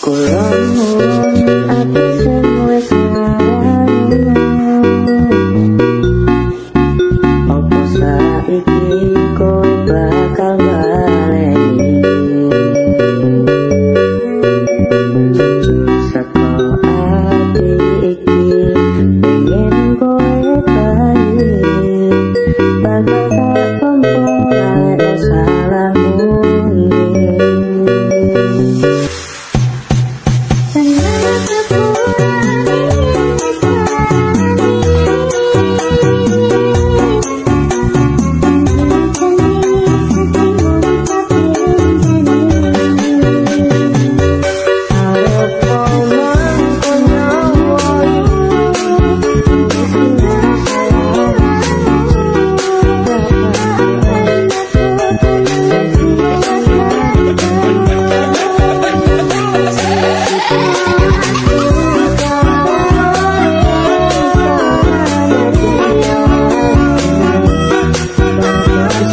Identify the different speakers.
Speaker 1: Kurang-kurang aku semua